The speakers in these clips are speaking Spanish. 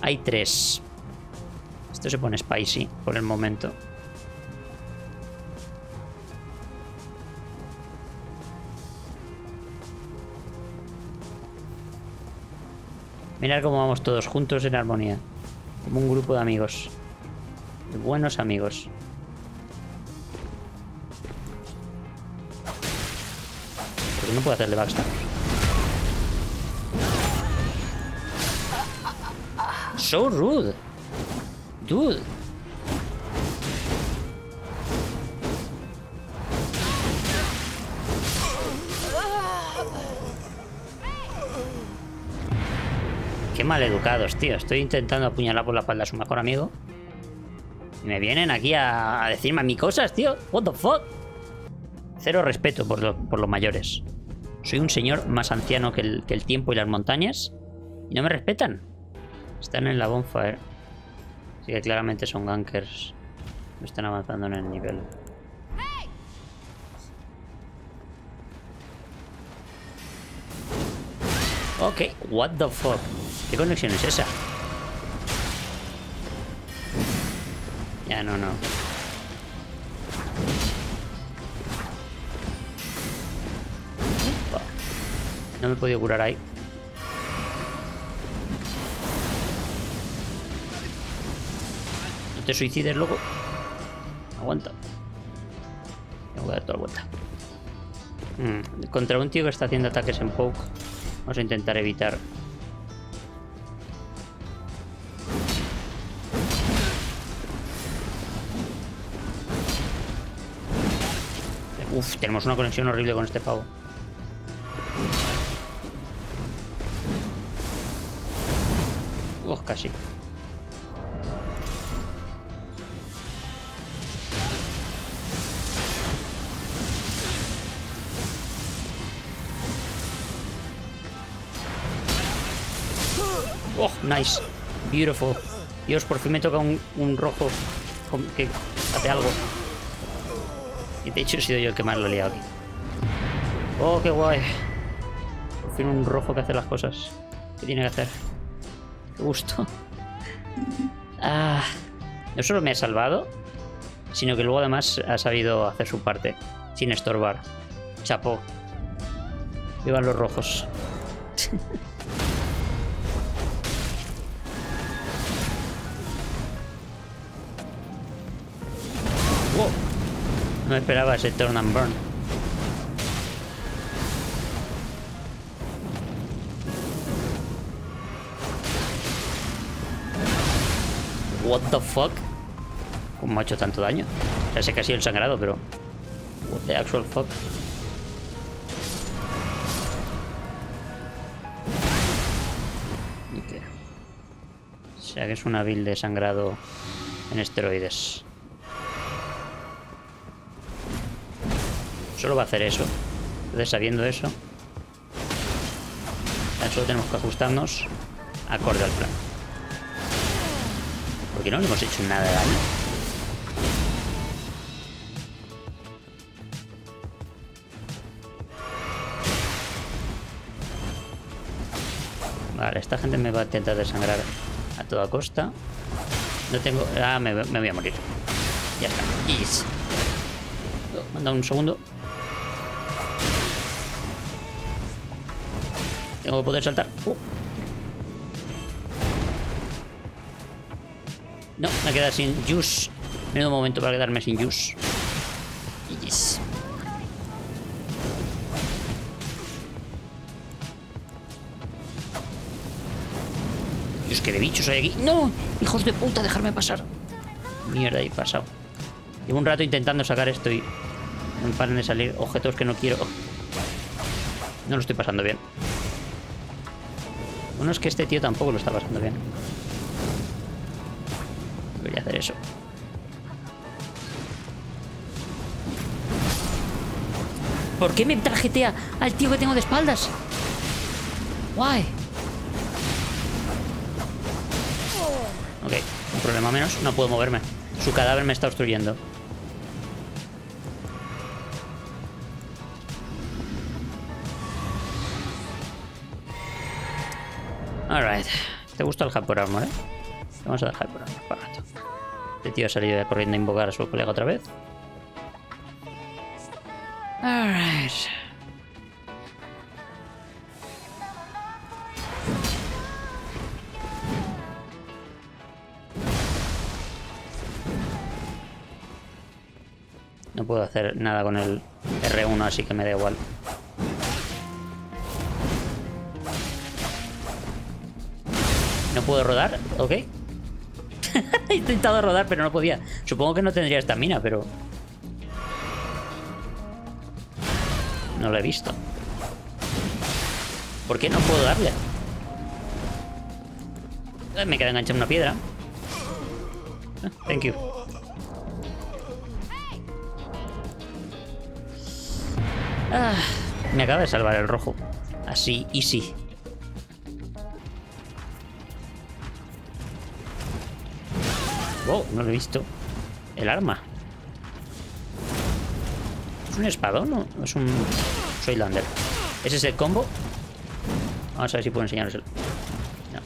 Hay tres. Esto se pone spicy por el momento. Mirad cómo vamos todos juntos en armonía. Como un grupo de amigos. De buenos amigos. No puedo hacerle backstab. So rude. Dude. Qué mal educados, tío. Estoy intentando apuñalar por la espalda a su mejor amigo. Y me vienen aquí a, a decirme a mí cosas, tío. What the fuck? Cero respeto por, lo- por los mayores. Soy un señor más anciano que el, que el tiempo y las montañas. Y no me respetan. Están en la bonfire. Así que claramente son gankers. No están avanzando en el nivel. Ok, what the fuck. ¿Qué conexión es esa? Ya, no, no. No me he podido curar ahí. Te suicides, loco. Aguanta. Tengo que dar toda la vuelta. Mm, Contra un tío que está haciendo ataques en poke. Vamos a intentar evitar. Uf, tenemos una conexión horrible con este pavo. Uf, casi. Oh, nice. Beautiful. Dios, por fin me toca un, un rojo que hace algo. Y de hecho he sido yo el que más lo he liado aquí. Oh, qué guay. Por fin un rojo que hace las cosas que tiene que hacer. Qué gusto. Ah, no solo me ha salvado, sino que luego además ha sabido hacer su parte, sin estorbar. Chapó. Vivan los rojos. No esperaba ese turn and burn. What the fuck? ¿Cómo ha hecho tanto daño? Sea, sé que ha sido el sangrado, pero... What the actual fuck? O sea que es una build de sangrado en esteroides. Solo va a hacer eso. Entonces, sabiendo eso, tan solo tenemos que ajustarnos acorde al plan. Porque no le hemos hecho nada de daño. Vale, esta gente me va a intentar desangrar a toda costa. No tengo... Ah, me, me voy a morir. Ya está. Oh, Manda un segundo. Tengo que poder saltar. Uh. No, me queda sin juice. Menudo momento para quedarme sin juice. Yes. Dios, que de bichos hay aquí. ¡No! ¡Hijos de puta! Dejarme pasar. Mierda, he pasado. Llevo un rato intentando sacar esto y... Me paran de salir objetos que no quiero. No lo estoy pasando bien. Bueno, es que este tío tampoco lo está pasando bien. Debería hacer eso. ¿Por qué me tarjetea al tío que tengo de espaldas? Why? Ok, un problema menos. No puedo moverme. Su cadáver me está obstruyendo. Alright. Te gusta el Hyper Armor, ¿eh? Vamos a dejar Hyper Armor para rato. Este tío ha salido ya corriendo a invocar a su colega otra vez. Alright. No puedo hacer nada con el R1, así que me da igual. Puedo rodar, ok. He intentado rodar, pero no podía. Supongo que no tendría estamina, pero... No lo he visto. ¿Por qué no puedo darle? Me queda enganchado en una piedra. Ah, thank you. Ah, me acaba de salvar el rojo. Así, y Wow, no lo he visto. El arma. ¿Es un espadón o es un Soylander? ¿Ese es el combo? Vamos a ver si puedo enseñaros el... No.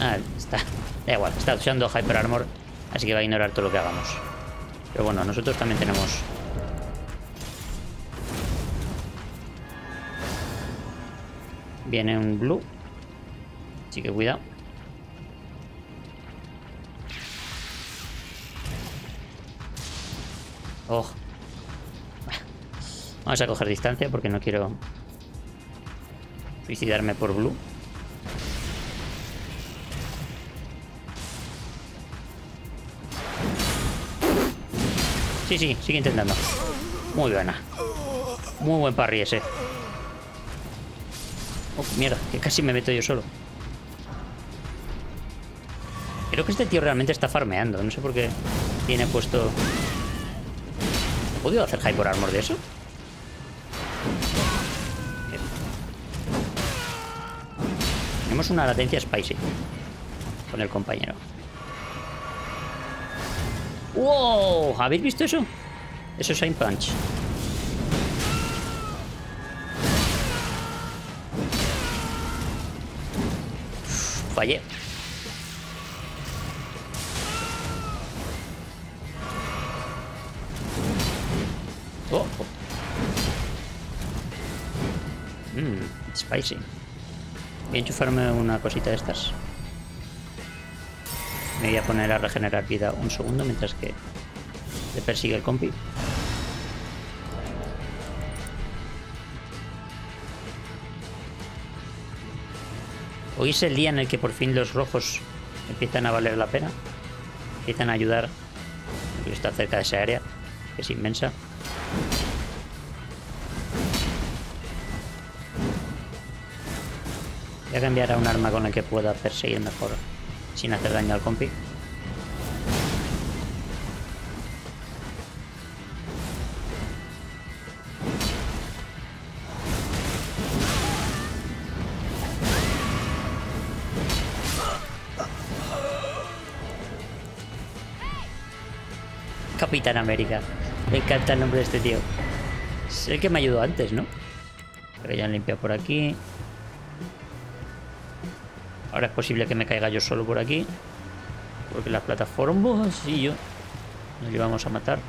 Ah, está. Da igual, está usando Hyper Armor, así que va a ignorar todo lo que hagamos. Pero bueno, nosotros también tenemos Viene un blue. Así que cuidado. Oh. Vamos a coger distancia porque no quiero suicidarme por blue. Sí, sí, sigue intentando. Muy buena. Muy buen parry ese. Oh, mierda, que casi me meto yo solo. Creo que este tío realmente está farmeando. No sé por qué tiene puesto... ¿He podido hacer Hyper Armor de eso? Tenemos una latencia spicy con el compañero. ¡Wow! ¿Habéis visto eso? Eso es Shine Punch. Fallé. Spicy. Voy a enchufarme una cosita de estas. Me voy a poner a regenerar vida un segundo mientras que le persigue el compi. Hoy es el día en el que por fin los rojos empiezan a valer la pena. Empiezan a ayudar. Está cerca de esa área, que es inmensa. Voy a cambiar a un arma con el que pueda perseguir mejor sin hacer daño al compi. Capitán América. Me encanta el nombre de este tío. Es el que me ayudó antes, ¿no? Pero ya han limpiado por aquí. Ahora es posible que me caiga yo solo por aquí. Porque las plataformas y yo nos llevamos a matar.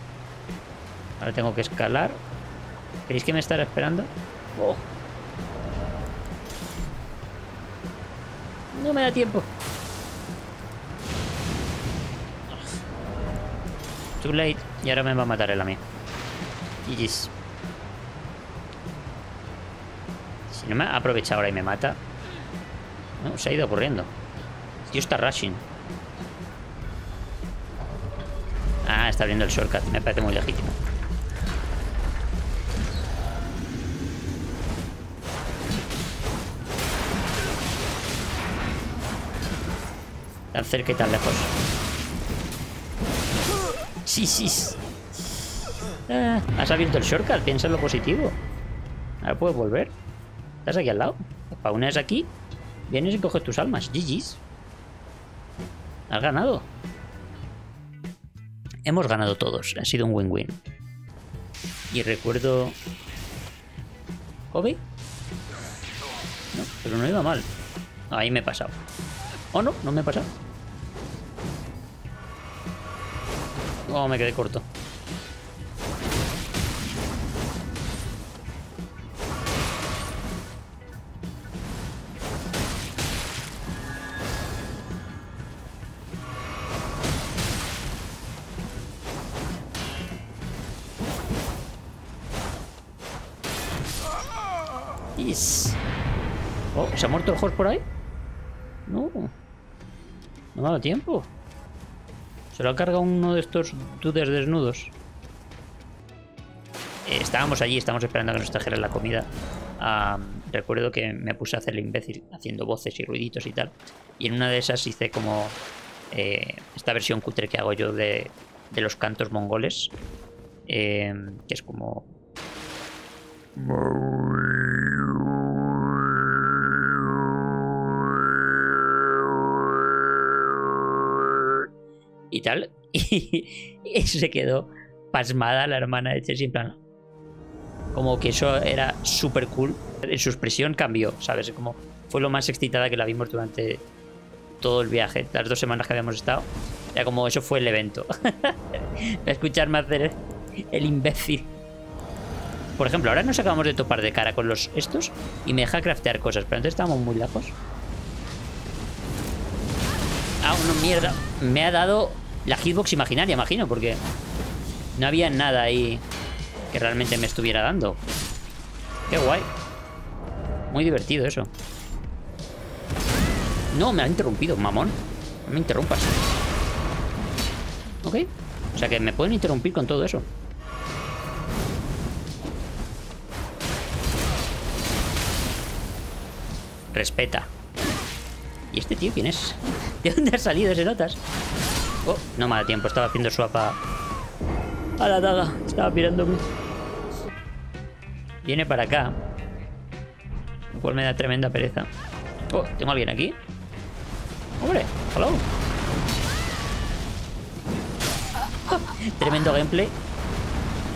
Ahora tengo que escalar. ¿Queréis que me estará esperando? Oh. No me da tiempo. Too late. Y ahora me va a matar él a mí. GG's. Si no me aprovecha ahora y me mata. No, se ha ido corriendo. Tío está rushing. Ah, está abriendo el shortcut. Me parece muy legítimo. Tan cerca y tan lejos. Sí, sí. Ah, has abierto el shortcut, piensa en lo positivo. Ahora puedes volver. Estás aquí al lado. Spawneas aquí. Vienes y coges tus almas. GG's. Has ganado. Hemos ganado todos. Ha sido un win-win. Y recuerdo... ¿Kobe? No, pero no iba mal. Ahí me he pasado. ¿O no? No me he pasado. Oh, me quedé corto. ¿Se ha muerto el horse por ahí? No. No me ha dado tiempo. Se lo ha cargado uno de estos dudes desnudos. Eh, estábamos allí, estábamos esperando que nos trajeran la comida. recuerdo que me puse a hacer el imbécil haciendo voces y ruiditos y tal. Y en una de esas hice como eh, esta versión cutre que hago yo de, los cantos mongoles. Eh, que es como... Y, se quedó pasmada la hermana de Chelsea en plan. Como que eso era súper cool. En su expresión cambió, ¿sabes? Como fue lo más excitada que la vimos durante todo el viaje, las dos semanas que habíamos estado. Era como eso fue el evento. escucharme hacer el imbécil. Por ejemplo, ahora nos acabamos de topar de cara con los estos y me deja craftear cosas, pero antes estábamos muy lejos. Ah, una mierda. Me ha dado la hitbox imaginaria, imagino, porque no había nada ahí que realmente me estuviera dando. Qué guay. Muy divertido eso. No, me ha interrumpido, mamón. No me interrumpas. Ok. O sea que me pueden interrumpir con todo eso. Respeta. ¿Y este tío quién es? ¿De dónde ha salido ese notas? Oh, no me da tiempo, estaba haciendo swap a, la daga. Estaba mirándome. Viene para acá. Lo cual me da tremenda pereza. Oh, ¿tengo alguien aquí? ¡Hombre! ¡Hello! Tremendo gameplay.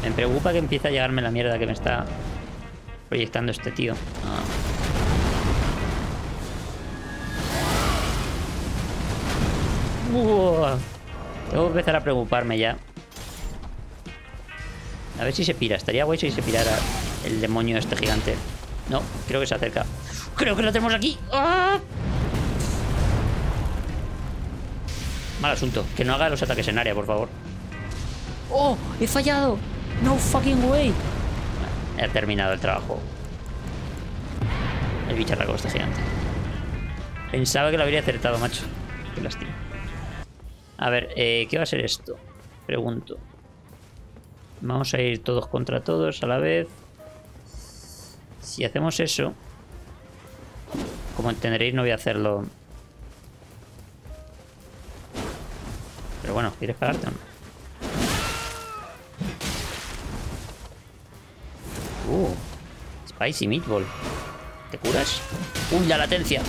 Me preocupa que empiece a llegarme la mierda que me está proyectando este tío. Ah. Tengo que empezar a preocuparme ya. A ver si se pira. Estaría guay si se pirara el demonio este gigante. No, creo que se acerca. Creo que lo tenemos aquí. ¡Ah! Mal asunto. Que no haga los ataques en área, por favor. ¡Oh! ¡He fallado! ¡No fucking way! He terminado el trabajo. El bicharraco este gigante. Pensaba que lo habría acertado, macho. Qué lástima. A ver, eh, ¿qué va a ser esto? Pregunto. Vamos a ir todos contra todos a la vez. Si hacemos eso... Como entenderéis, no voy a hacerlo... Pero bueno, ¿quieres pagarte o no? Uh, spicy meatball. ¿Te curas? ¡Uy, la latencia!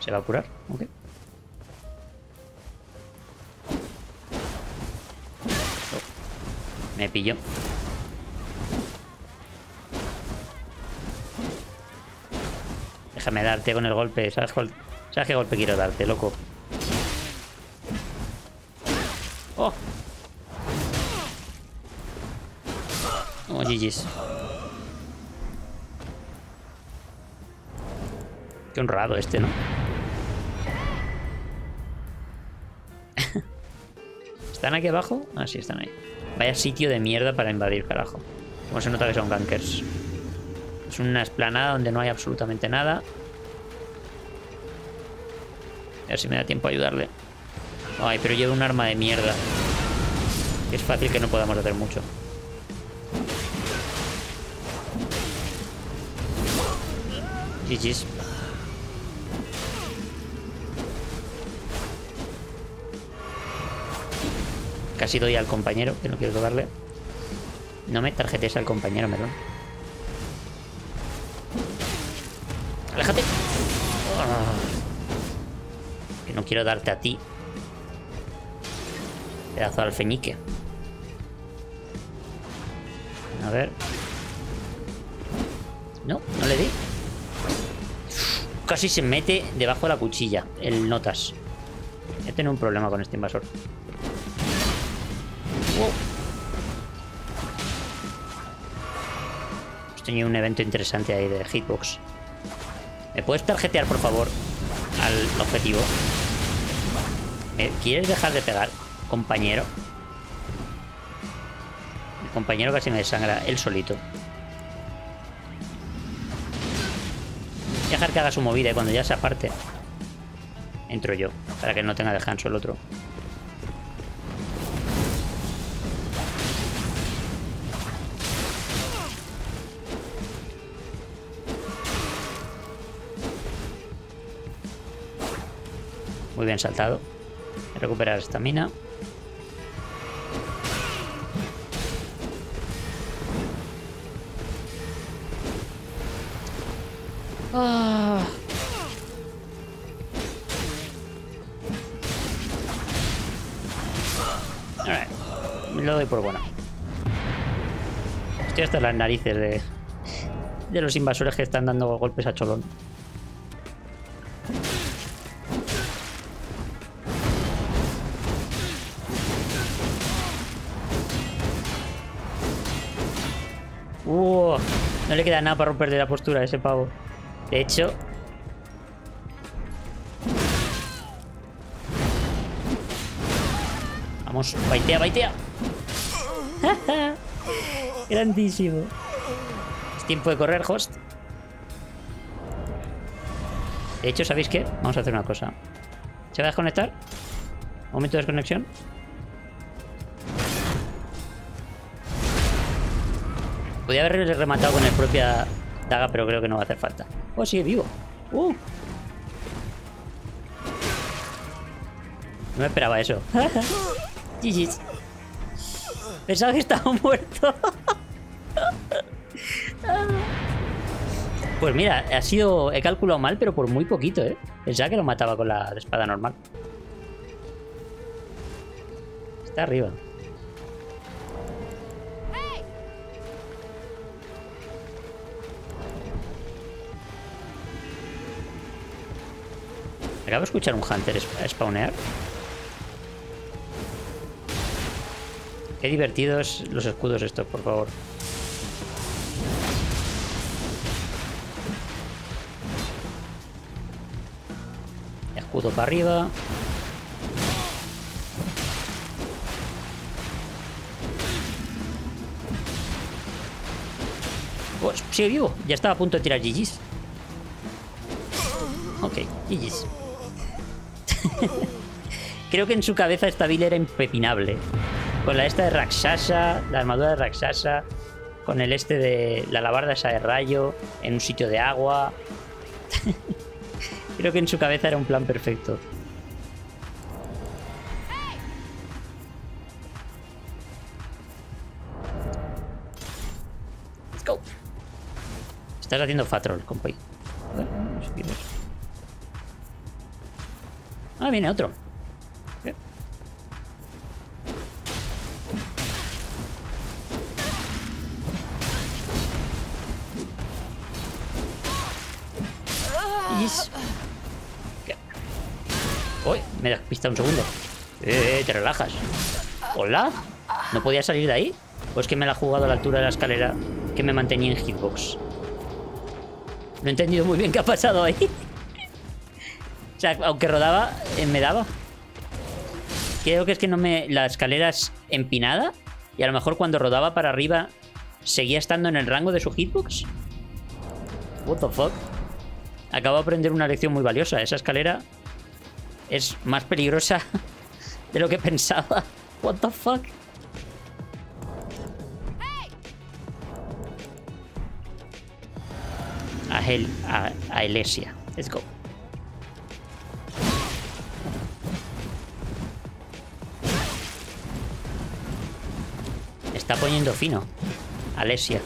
¿Se va a curar? Ok. Me pilló. Déjame darte con el golpe. ¿Sabes, qué golpe quiero darte, loco? ¡Oh! Oh, GG's. Qué honrado este, ¿no? ¿Están aquí abajo? Ah, sí, están ahí. Vaya sitio de mierda para invadir, carajo. Como se nota que son gankers. Es una esplanada donde no hay absolutamente nada. A ver si me da tiempo a ayudarle. Ay, pero llevo un arma de mierda. Es fácil que no podamos hacer mucho. GG's. Casi doy al compañero, que no quiero tocarle. No me tarjetes al compañero, melón. ¡Aléjate! Ah. Que no quiero darte a ti. Pedazo de alfeñique. A ver. No, no le di. Casi se mete debajo de la cuchilla, el notas. He tenido un problema con este invasor. Tenido un evento interesante ahí de hitbox. ¿Me puedes tarjetear, por favor, al objetivo? ¿Quieres dejar de pegar, compañero? El compañero casi me desangra, él solito. Dejar que haga su movida y cuando ya se aparte, entro yo, para que no tenga descanso el otro. Bien saltado. Recuperar estamina. Ah. Me lo doy por bueno. Estoy hasta las narices de los invasores que están dando golpes a Cholón. Le queda nada para romperle la postura a ese pavo. De hecho... Vamos, baitea, baitea. Grandísimo. Es tiempo de correr, host. De hecho, ¿sabéis qué? Vamos a hacer una cosa. ¿Se va a desconectar? Momento de desconexión. Podría haber rematado con el propia daga, pero creo que no va a hacer falta. Oh, sigue vivo. Uh. No me esperaba eso. Pensaba que estaba muerto. pues mira, ha sido... He calculado mal, pero por muy poquito, ¿eh? Pensaba que lo mataba con la espada normal. Está arriba. Acabo de escuchar un Hunter spawnear. Qué divertidos los escudos estos, por favor. Escudo para arriba. Pues sigue vivo. Ya estaba a punto de tirar GG's. Ok, GG's. Creo que en su cabeza esta villa era impepinable. Con la esta de Rakshasa, la armadura de Rakshasa, con el este de la labarda esa de rayo, en un sitio de agua. Creo que en su cabeza era un plan perfecto. Let's go. Estás haciendo fatrol, compa. Ah, viene otro. Uy, me das pista un segundo. Eh, te relajas. ¿Hola? ¿No podía salir de ahí? Pues que me la ha jugado a la altura de la escalera que me mantenía en hitbox. No he entendido muy bien qué ha pasado ahí. O sea, aunque rodaba, eh, me daba. Creo que es que no me... La escalera es empinada. Y a lo mejor cuando rodaba para arriba seguía estando en el rango de su hitbox. What the fuck. Acabo de aprender una lección muy valiosa. Esa escalera es más peligrosa de lo que pensaba. What the fuck. A, Hel a, a Elesia. Let's go. Está poniendo fino. Alesia.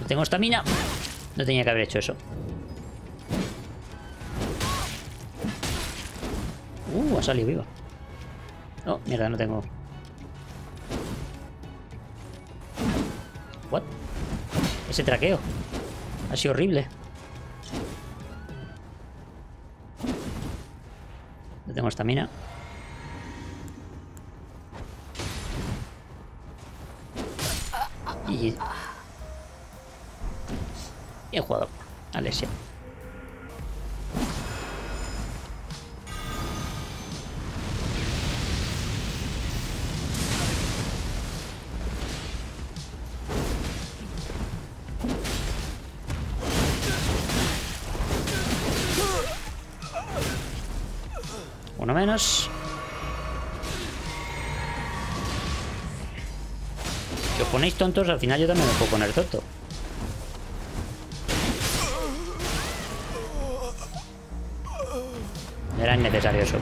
No tengo estamina. No tenía que haber hecho eso. salido vivo. Oh, mierda, no tengo. What? Ese traqueo. Ha sido horrible. Tengo estamina. Y... Bien jugado, Alexia. Uno menos. Si os ponéis tontos, al final yo también me puedo poner tonto. Era innecesario eso.